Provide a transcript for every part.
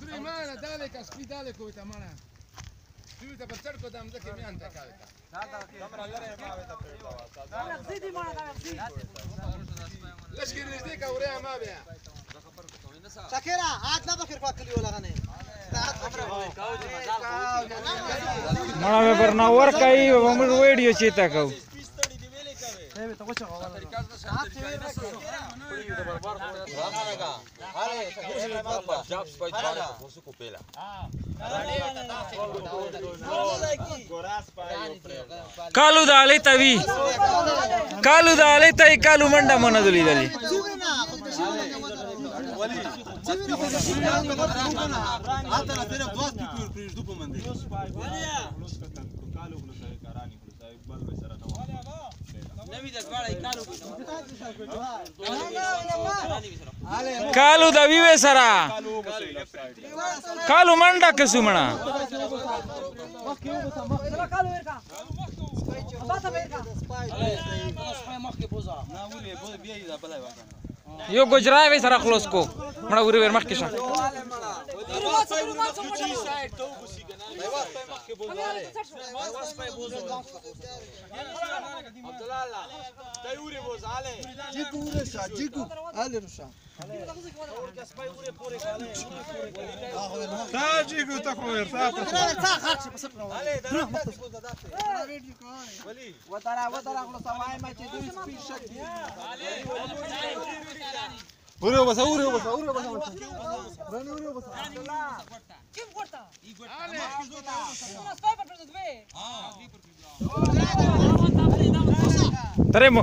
Primana, daleka, svi daleko ta mana. Čujte pa crko da vam zake mijan ta kavika. Dobra, lere mave da pevdava. Dobra, zidi mora da vam zidi. Leški nizdi ka ureja mave ya. Shakira, aat na bakir pakli ho lagane. مړه برناور کوي ومر ویډیو چیتا کوي کالو د علي توي کالو د علي توي کالو منډه مونږ دلی دلی هاته نه دوه سپیکر پرېږدو په منډه ಕಾಲು ದವಿವೆ ಸರ ಕಾಲು ಮಂಡ ಸುಮಣ یو گجرای وی سره خلاص کو مړه وری ور مخ کې شه uri bo sale. Jiku ure sa, jiku. Ale rusha. تا جيگو تا خو ارتا تا تا خاص پس پرو علي دا دا کو دا ته ولي و ترا و ترا خو سمای ما چې دوی سپیډ شک دي ورو بس ورو بس ورو بس رن ورو بس كيف غورتا اي غورتا علي ما سپای پر دوی ها ترمو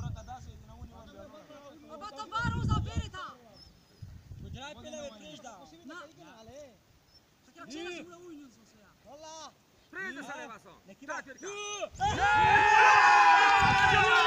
Olha lá! Prenda essa elevação! Tá,